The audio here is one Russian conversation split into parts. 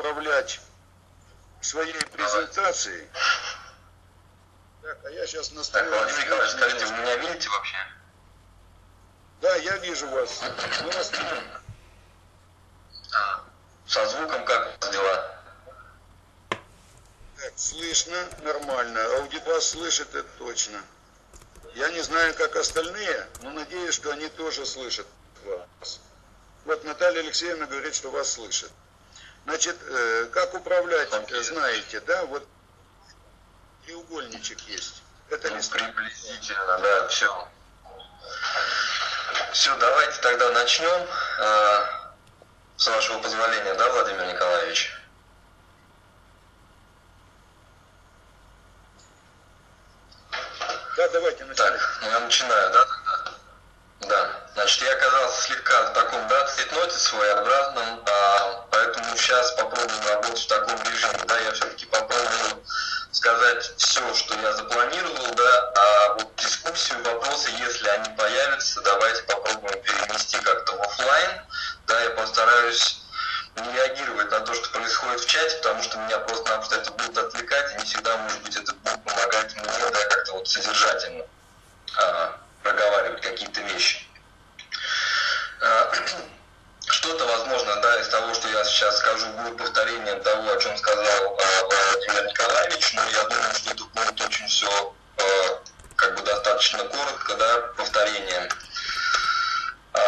управлять своей презентацией. Так, а я сейчас Так, настрою. Владимир Николаевич, скажите, вы меня видите вообще? Да, я вижу вас. Мы вас видим. А, Со звуком как дела? Так, слышно, нормально. Аудибас слышит, это точно. Я не знаю, как остальные, но надеюсь, что они тоже слышат вас. Вот Наталья Алексеевна говорит, что вас слышит. Значит, э, как управлять, э, знаете, да? Вот треугольничек есть. Это Ну, лист. приблизительно, да, все. Все, давайте тогда начнем. Э, С вашего позволения, да, Владимир Николаевич? Да, давайте начнем. Так, ну я начинаю, да, тогда? Да. Значит, я оказался слегка в таком, да, цветноте своеобразном, а, поэтому сейчас попробуем работать в таком режиме, да, я все-таки попробую сказать все, что я запланировал, да, а вот дискуссию, вопросы, если они появятся, давайте попробуем перенести как-то в офлайн, да, я постараюсь не реагировать на то, что происходит в чате, потому что меня просто-напросто это будет отвлекать, и не всегда, может быть, это будет помогать мне, да, как-то вот содержательно а, проговаривать какие-то вещи. А, Что-то, возможно, да, из того, что я сейчас скажу, будет повторением того, о чем сказал а, Владимир Николаевич, но я думаю, что это будет очень все как бы достаточно коротко, да, повторение. А,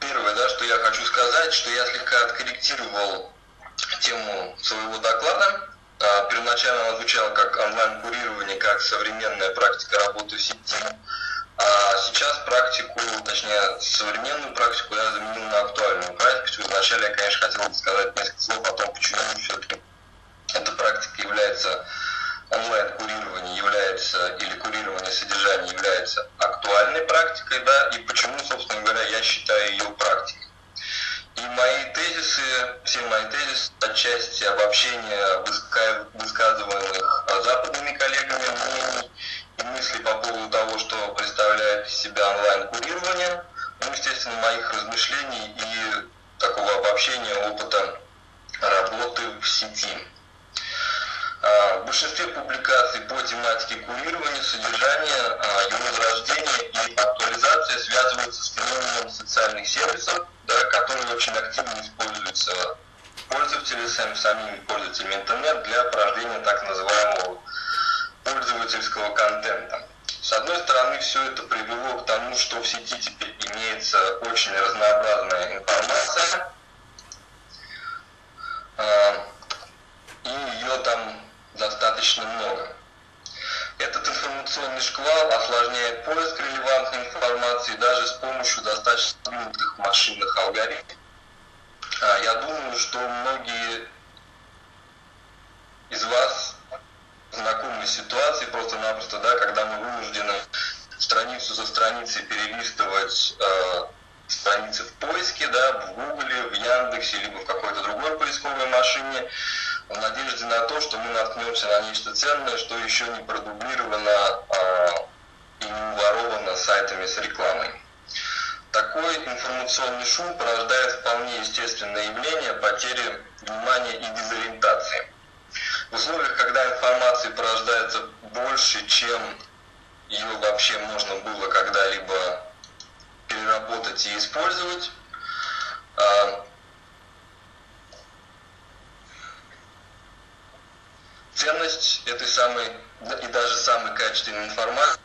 Первое, да, что я хочу сказать, что я слегка откорректировал тему своего доклада. Первоначально он звучал как онлайн-курирование, как современная практика работы в сети. А сейчас практику, точнее, современную практику я заменил на актуальную практику. Вначале я, конечно, хотел бы сказать несколько слов о том, почему все-таки эта практика является онлайн-курирование является или курирование содержания является актуальной практикой, да, и почему, собственно говоря, я считаю ее практикой. И мои тезисы, все мои тезисы, отчасти обобщения выска- высказываемых западными коллегами мнений и мыслей по поводу того, что представляет из себя онлайн-курирование, ну, естественно, моих размышлений и такого обобщения опыта работы в сети. А, В большинстве публикаций по тематике курирования, содержания, а, его зарождения и актуализация связываются с феноменом социальных сервисов, да, которые очень активно используются пользователями, сам- самими пользователями интернет для порождения так называемого пользовательского контента. С одной стороны, все это привело к тому, что в сети теперь имеется очень разнообразная информация, а, и ее там достаточно много. Этот информационный шквал осложняет поиск релевантной информации даже с помощью достаточно продвинутых машинных алгоритмов. А, Я думаю, что многие из вас знакомы с ситуацией просто-напросто, да, когда мы вынуждены страницу за страницей перелистывать э, страницы в поиске, да, в Гугле, в Яндексе, либо в какой-то другой поисковой машине, в надежде на то, что мы наткнемся на нечто ценное, что еще не продублировано э, и не уворовано сайтами с рекламой. Такой информационный шум порождает вполне естественное явление потери внимания и дезориентации. В условиях, когда информации порождается больше, чем ее вообще можно было когда-либо переработать и использовать, а, ценность этой самой и даже самой качественной информации,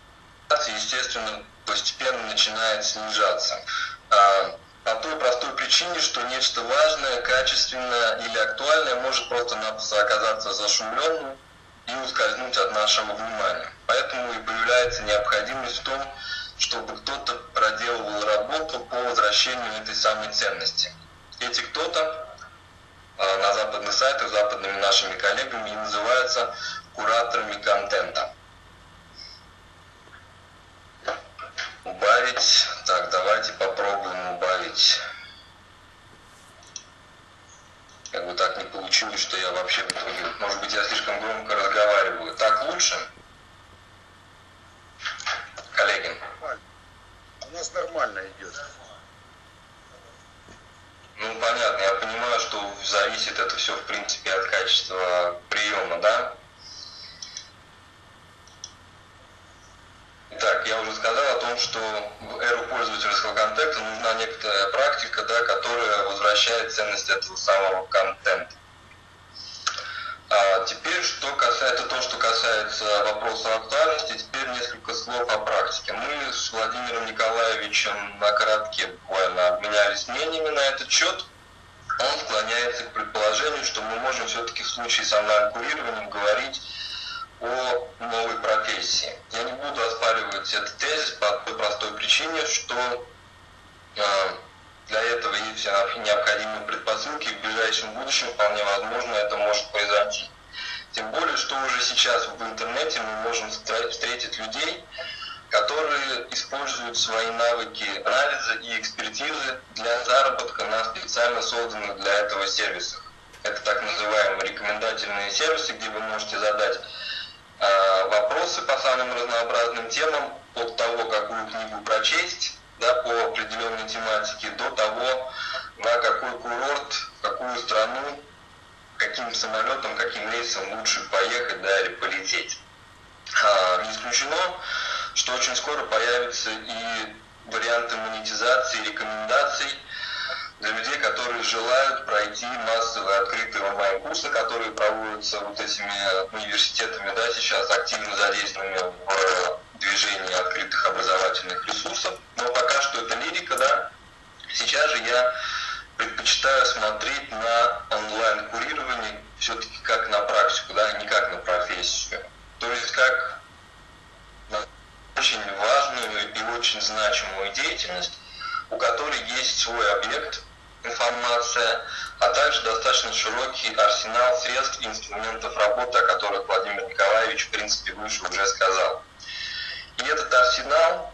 естественно, постепенно начинает снижаться. По той простой причине, что нечто важное, качественное или актуальное может просто-напросто оказаться зашумленным и ускользнуть от нашего внимания. Поэтому и появляется необходимость в том, чтобы кто-то проделывал работу по возвращению этой самой ценности. Эти кто-то а, на западных сайтах западными нашими коллегами и называются кураторами контента. Убавить. Так, давайте попробуем убавить. Как бы так не получилось, что я вообще в итоге... Может быть, я слишком громко разговариваю. Так лучше? Коллеги. У нас нормально идет. Ну, понятно, я понимаю, зависит это все, в принципе, от качества приема, да. Итак, я уже сказал о том, что в эру пользовательского контента нужна некоторая практика, да, которая возвращает ценность этого самого контента. А теперь, что касается то, что касается вопроса актуальности, теперь несколько слов о практике. Мы с Владимиром Николаевичем на коротке буквально обменялись мнениями на этот счет. Он склоняется к предположению, что мы можем все-таки в случае с онлайн-курированием говорить о новой профессии. Я не буду оспаривать этот тезис по той простой причине, что э, для этого есть необходимые предпосылки, и в ближайшем будущем вполне возможно это может произойти. Тем более, что уже сейчас в интернете мы можем встретить людей, которые используют свои навыки анализа и экспертизы для заработка на специально созданных для этого сервисах. Это так называемые рекомендательные сервисы, где вы можете задать вопросы по самым разнообразным темам, от того, какую книгу прочесть, да, по определенной тематике, до того, на какой курорт, в какую страну, каким самолетом, каким рейсом лучше поехать да, или полететь. А, не исключено, что очень скоро появятся и варианты монетизации, рекомендаций для людей, которые желают пройти массовые открытые онлайн-курсы, которые проводятся вот этими университетами, да, сейчас активно задействованными в движении открытых образовательных ресурсов. Но пока что это лирика, да. Сейчас же я предпочитаю смотреть на онлайн-курирование все-таки как на практику, да, не как на профессию. То есть как на очень важную и очень значимую деятельность, у которой есть свой объект, информация, а также достаточно широкий арсенал средств и инструментов работы, о которых Владимир Николаевич, в принципе, выше уже сказал. И этот арсенал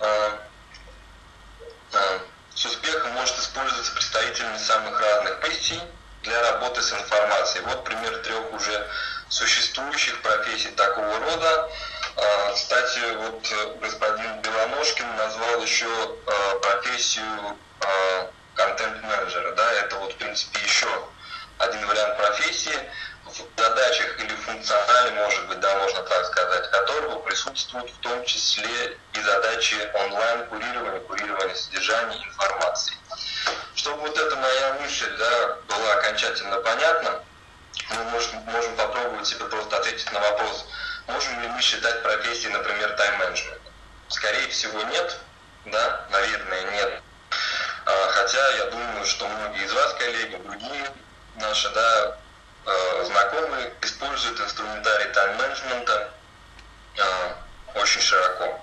э, э, с успехом может использоваться представителями самых разных профессий для работы с информацией. Вот пример трех уже существующих профессий такого рода. Э, кстати, вот господин Белоножкин назвал еще э, профессию э, контент-менеджера. Да? Это вот, в принципе, еще один вариант профессии в задачах или функционале, может быть, да, можно так сказать, которого присутствуют в том числе и задачи онлайн-курирования, курирования содержания информации. Чтобы вот эта моя мысль да, была окончательно понятна, мы можем, можем попробовать себе просто ответить на вопрос, можем ли мы считать профессией, например, тайм-менеджмент. Скорее всего, нет, да, наверное, нет. А, хотя я думаю, что многие из вас, коллеги, другие наши, да, Э, знакомые используют инструментарий тайм-менеджмента э, очень широко.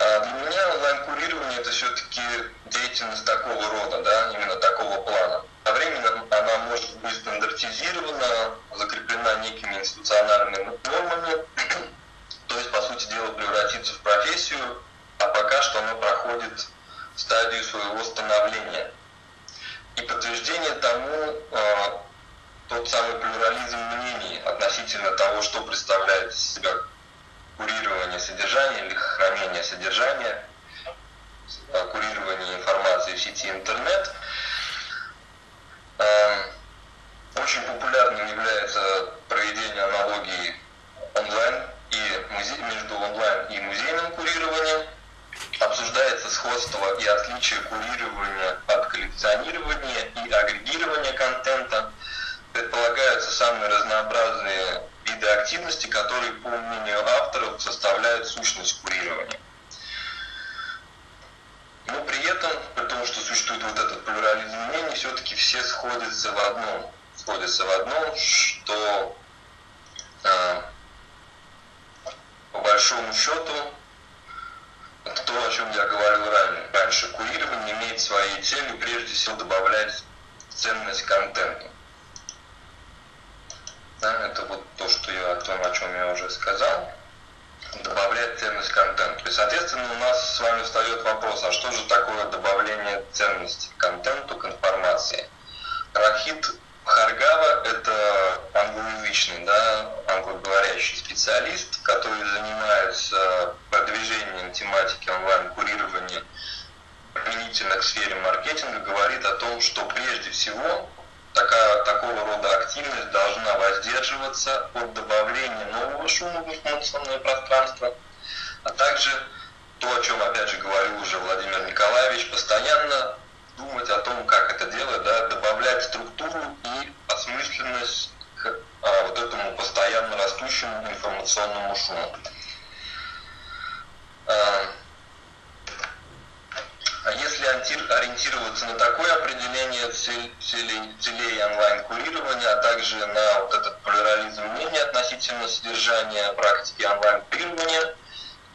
А для меня онлайн-курирование это все-таки деятельность такого рода, да, именно такого плана. Со временем она может быть стандартизирована, закреплена некими институциональными нормами, то есть, по сути дела, превратиться в профессию, а пока что она проходит стадию своего становления. И подтверждение тому э, тот самый плюрализм мнений относительно того, что представляет из себя курирование содержания или хранение содержания, э, курирование информации в сети интернет. Эм, очень популярным отличие курирования от коллекционирования и агрегирования контента – предполагаются самые разнообразные виды активности, которые, по мнению авторов, составляют сущность курирования. Но при этом, при том, что существует вот этот плюрализм мнений, все-таки все сходятся в одном. Сходятся в одном, что э, по большому счету это то, о чем я говорил ранее. Раньше курирование имеет своей целью прежде всего добавлять ценность контенту. Да, это вот то, что я о том, о чем я уже сказал, добавлять ценность контенту. И, соответственно, у нас с вами встает вопрос, а что же такое добавление ценности контенту к информации? Рахит Харгава – это англоязычный, да, англоговорящий специалист, который занимается продвижением тематики онлайн-курирования применительно к сфере маркетинга говорит о том, что прежде всего такая, такого рода активность должна воздерживаться от добавления нового шума в информационное пространство, а также то, о чем опять же говорил уже Владимир Николаевич, постоянно думать о том, как это делать, да, добавлять структуру и осмысленность к а, вот этому постоянно растущему информационному шуму. А, а если ориентироваться на такое определение целей, онлайн-курирования, а также на вот этот плюрализм мнений относительно содержания практики онлайн-курирования,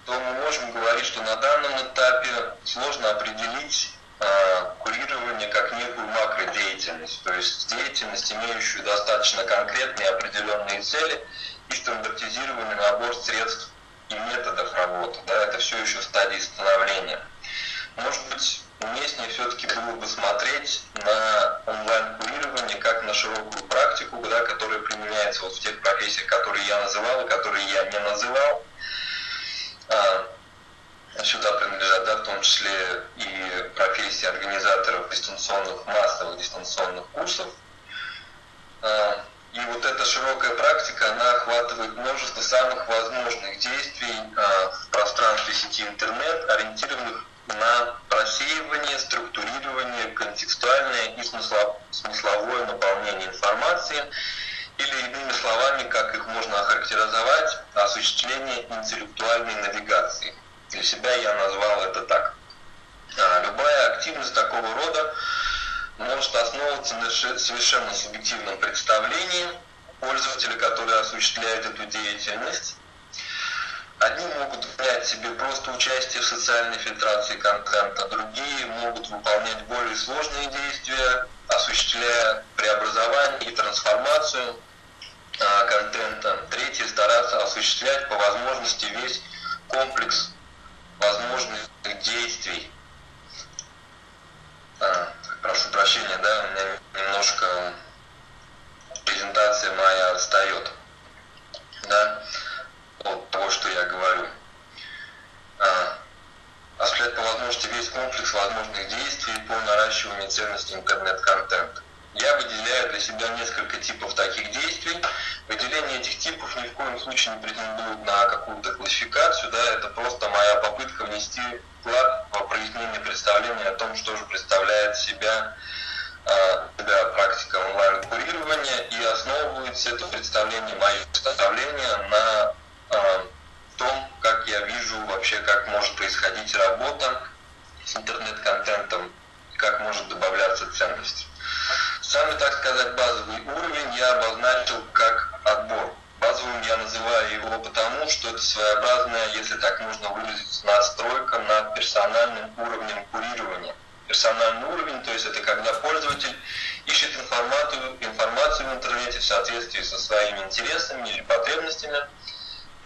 то мы можем говорить, что на данном этапе сложно определить э, курирование как некую макродеятельность, то есть деятельность, имеющую достаточно конкретные определенные цели и стандартизированный набор средств и методов работы. Да, это все еще в стадии становления. Может быть, уместнее все-таки было бы смотреть на онлайн-курирование как на широкую практику, да, которая применяется вот в тех профессиях, которые я называл и которые я не называл. А, сюда принадлежат, да, в том числе и профессии организаторов дистанционных, массовых дистанционных курсов. А, и вот эта широкая практика, она охватывает множество самых возможных действий а, в пространстве сети интернет, ориентированных на просеивание, структурирование, контекстуальное и смысловое наполнение информации, или иными словами, как их можно охарактеризовать, осуществление интеллектуальной навигации. Для себя я назвал это так. А, любая активность такого рода может основываться на совершенно субъективном представлении пользователя, который осуществляет эту деятельность, Одни могут взять себе просто участие в социальной фильтрации контента, другие могут выполнять более сложные действия, осуществляя преобразование и трансформацию а, контента. Третьи стараться осуществлять по возможности весь комплекс возможных действий. А, прошу прощения, да, у меня немножко презентация моя отстает. Да от того, что я говорю. А, осуществлять по возможности весь комплекс возможных действий по наращиванию ценности интернет-контента. Я выделяю для себя несколько типов таких действий. Выделение этих типов ни в коем случае не претендует на какую-то классификацию. Да, это просто моя попытка внести вклад в прояснение представления о том, что же представляет себя себя практика онлайн-курирования и основывается это представление, мое представление на Э, том, как я вижу вообще, как может происходить работа с интернет-контентом, как может добавляться ценность. Самый, так сказать, базовый уровень я обозначил как отбор. Базовым я называю его потому, что это своеобразная, если так можно выразить, настройка над персональным уровнем курирования. Персональный уровень, то есть это когда пользователь ищет информацию, информацию в интернете в соответствии со своими интересами или потребностями,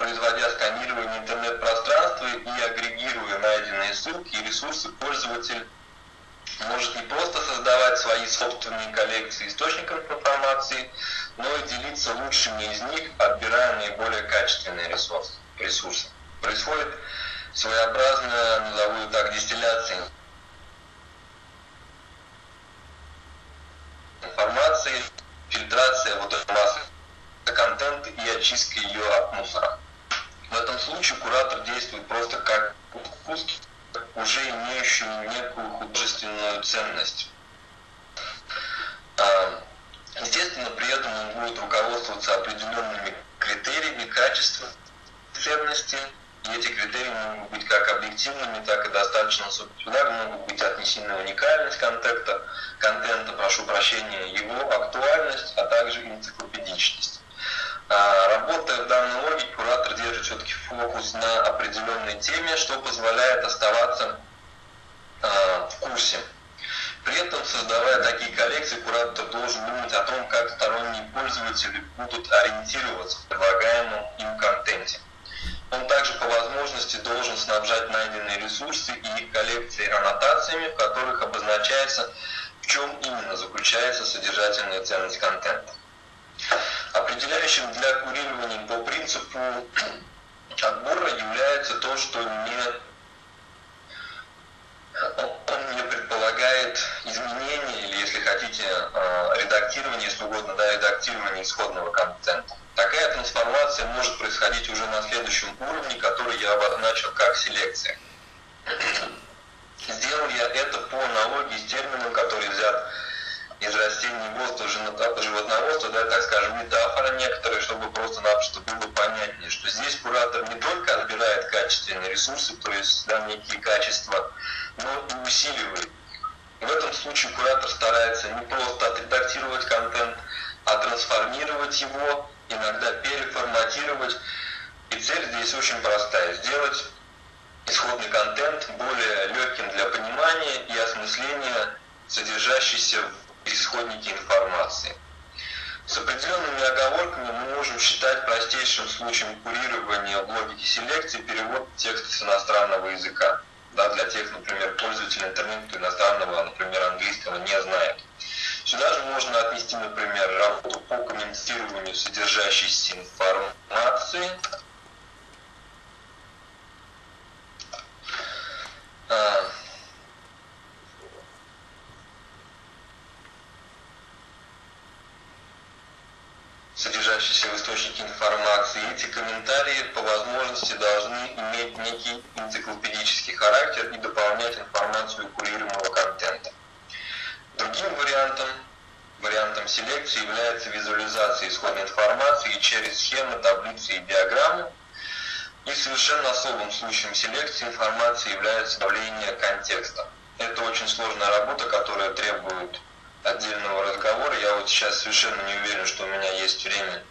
производя сканирование интернет-пространства и агрегируя найденные ссылки и ресурсы, пользователь может не просто создавать свои собственные коллекции источников информации, но и делиться лучшими из них, отбирая наиболее качественные ресурсы. Происходит своеобразная, назову так, дистилляция информации, фильтрация вот этой массы контента и очистка ее от мусора. В этом случае куратор действует просто как куски, уже имеющие некую художественную ценность. А, естественно, при этом он будет руководствоваться определенными критериями качества ценности, и эти критерии могут быть как объективными, так и достаточно субъективными, могут быть отнесены уникальность контента, контента, прошу прощения, его актуальность, а также энциклопедичность. А, работая в данной логике, куратор держит все-таки фокус на определенной теме, что позволяет оставаться а, в курсе. При этом, создавая такие коллекции, куратор должен думать о том, как сторонние пользователи будут ориентироваться в предлагаемом им контенте. Он также по возможности должен снабжать найденные ресурсы и их коллекции аннотациями, в которых обозначается, в чем именно заключается содержательная ценность контента. Определяющим для курирования по принципу отбора является то, что не, он предполагает изменение или, если хотите, э, редактирование, если угодно, да, редактирование исходного контента. Такая трансформация может происходить уже на следующем уровне, который я обозначил как селекция. Сделал я это по аналогии с термином, который взят из растениеводства, животноводства, да, так скажем, метафора некоторые, чтобы просто-напросто было понятнее, что здесь куратор не только отбирает качественные ресурсы, то есть да, некие качества, но и усиливает. В этом случае куратор старается не просто отредактировать контент, а трансформировать его, иногда переформатировать. И цель здесь очень простая. Сделать исходный контент более легким для понимания и осмысления содержащейся в исходнике информации. С определенными оговорками мы можем считать простейшим случаем курирования в логике селекции перевод текста с иностранного языка. Да, для тех, например, пользователей интернета иностранного, например, английского не знает. Сюда же можно отнести, например, работу по комментированию содержащейся информации, а, содержащиеся в источнике информации. Эти комментарии по возможности должны иметь некий энциклопедический характер и дополнять информацию курируемого контента. Другим вариантом, вариантом селекции является визуализация исходной информации через схемы, таблицы и диаграммы. И совершенно особым случаем селекции информации является давление контекста. Это очень сложная работа, которая требует отдельного разговора. Я вот сейчас совершенно не уверен, что у меня есть время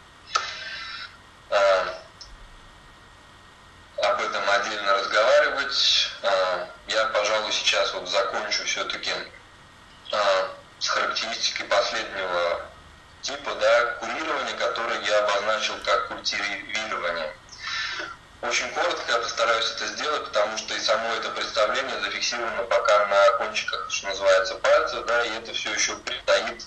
а, об этом отдельно разговаривать. А, я, пожалуй, сейчас вот закончу все-таки а, с характеристикой последнего типа да, курирования, который я обозначил как культивирование. Очень коротко я постараюсь это сделать, потому что и само это представление зафиксировано пока на кончиках, что называется, пальцев, да, и это все еще предстоит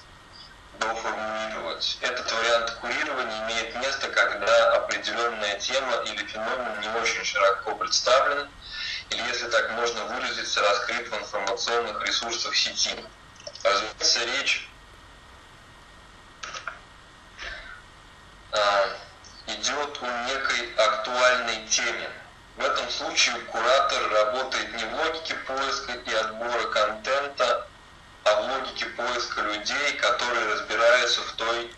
доформулировать. Этот вариант курирования имеет место, когда определенная тема или феномен не очень широко представлен, или, если так можно выразиться, раскрыт в информационных ресурсах сети. Разумеется, речь а, идет о некой актуальной теме. В этом случае куратор работает не в логике поиска и отбора контента, а в логике поиска людей, которые разбираются в той,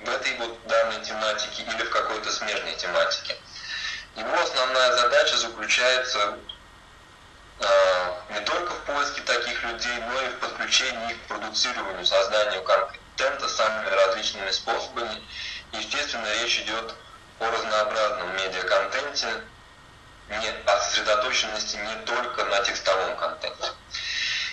в этой вот данной тематике или в какой-то смежной тематике. Его основная задача заключается э, не только в поиске таких людей, но и в подключении их к продуцированию, созданию контента самыми различными способами Естественно, речь идет о разнообразном медиаконтенте, не о сосредоточенности не только на текстовом контенте.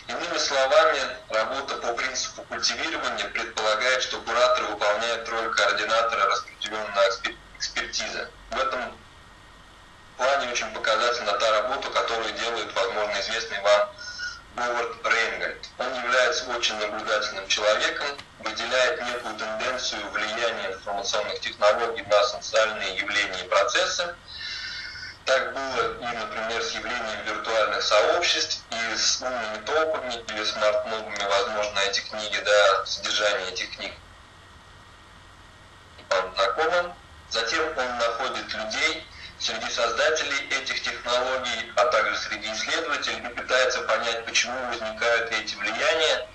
Иными словами, работа по принципу культивирования предполагает, что куратор выполняет роль координатора распределенной экспертизы. В этом плане очень показательна та работа, которую делает, возможно, известный вам Говард Рейнгольд. Он является очень наблюдательным человеком, выделяет некую тенденцию влияния информационных технологий на социальные явления и процессы. Так было и, например, с явлением виртуальных сообществ, и с умными толпами или смарт-мобами, возможно, эти книги, да, содержание этих книг вам знакомо. Затем он находит людей, среди создателей этих технологий, а также среди исследователей и пытается понять, почему возникают эти влияния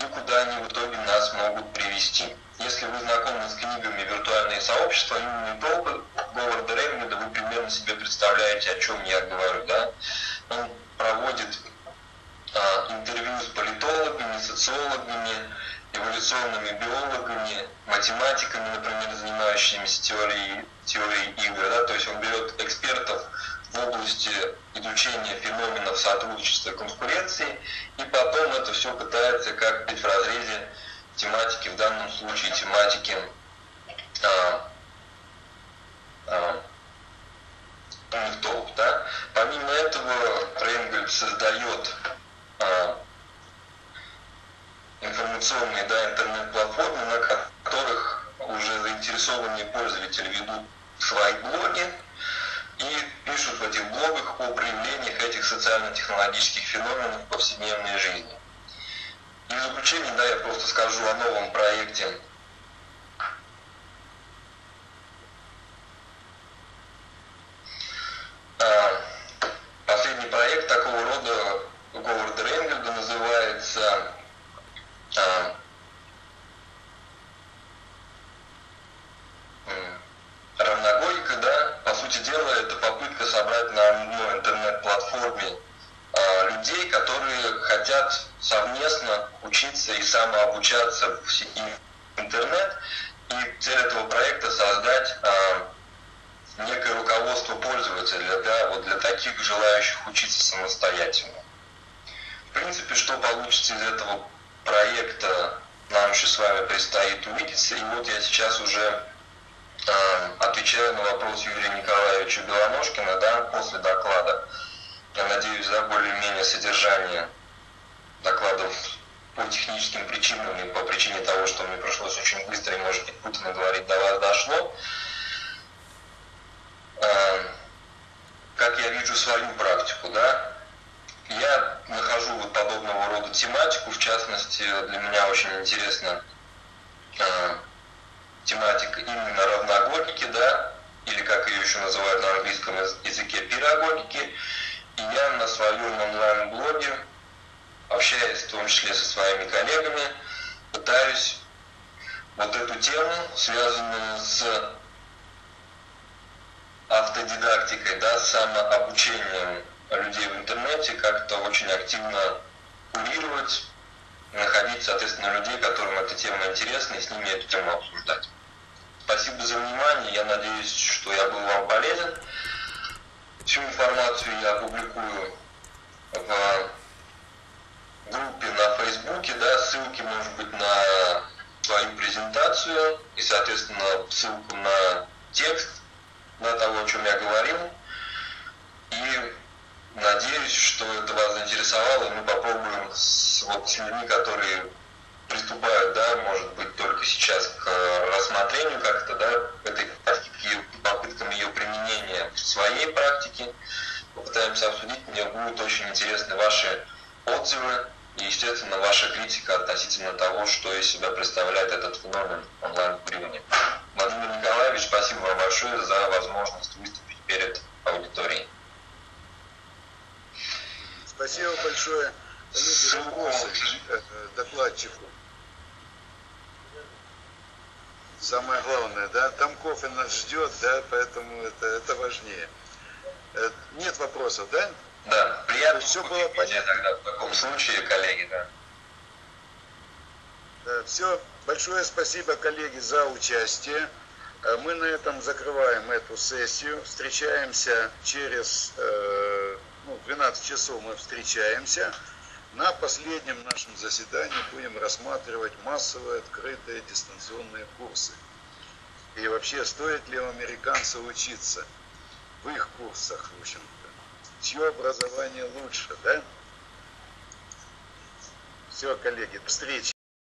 и куда они в итоге нас могут привести. Если вы знакомы с книгами «Виртуальные сообщества», именно толпы Говарда Реймонда, вы примерно себе представляете, о чем я говорю. Да? Он проводит а, интервью с политологами, социологами, эволюционными биологами, математиками, например, занимающимися теорией, теорией игр. Да? То есть он берет экспертов в области изучения феноменов сотрудничества и конкуренции, и потом это все пытается как быть в разрезе тематики, в данном случае тематики а, а, толп. Да? Помимо этого, Рейнгольд создает а, информационные да, интернет-платформы, на которых уже заинтересованные пользователи ведут свои блоги и пишут в этих блогах о проявлениях этих социально-технологических феноменов в повседневной жизни. И в заключение, да, я просто скажу о новом проекте проекта создать а, некое руководство пользователя для, вот для таких желающих учиться самостоятельно. В принципе, что получится из этого проекта, нам еще с вами предстоит увидеться. И вот я сейчас уже э, отвечаю на вопрос Юрия Николаевича Белоножкина, да, после доклада. Я надеюсь, да, более-менее содержание докладов по техническим причинам и по причине того, что мне пришлось очень быстро и, может быть, Путина говорить, до вас дошло. Э, как я вижу свою практику, да, я нахожу вот подобного рода тематику, в частности, для меня очень интересна э, тематика именно равногорники, да, или как ее еще называют на английском языке пирогогики. И я на своем онлайн-блоге, общаясь в том числе со своими коллегами, пытаюсь вот эту тему, связанную с автодидактикой, да, самообучением людей в интернете, как-то очень активно курировать, находить, соответственно, людей, которым эта тема интересна, и с ними эту тему обсуждать. Спасибо за внимание, я надеюсь, что я был вам полезен. Всю информацию я опубликую в группе на Фейсбуке, да, ссылки, может быть, на свою презентацию и, соответственно, ссылку на текст на того, о чем я говорил. И надеюсь, что это вас заинтересовало, и мы попробуем с, вот, с людьми, которые приступают, да, может быть, только сейчас к рассмотрению как-то, да, этой практики, попыткам ее применения в своей практике. Попытаемся обсудить, мне будут очень интересны ваши отзывы и, естественно, ваша критика относительно того, что из себя представляет этот феномен онлайн-курирования. Владимир Николаевич, спасибо вам большое за возможность выступить перед аудиторией. Спасибо большое докладчику. Самое главное, да, там кофе нас ждет, да, поэтому это, это важнее. Э, нет вопросов, да? Да, приятно. Все было понятно. Тогда в таком случае, коллеги, да. да. Все, большое спасибо, коллеги, за участие. Э, мы на этом закрываем эту сессию. Встречаемся через э, ну, 12 часов мы встречаемся. На последнем нашем заседании будем рассматривать массовые открытые дистанционные курсы. И вообще, стоит ли у американцев учиться в их курсах, в общем-то чье образование лучше, да? Все, коллеги, до встречи.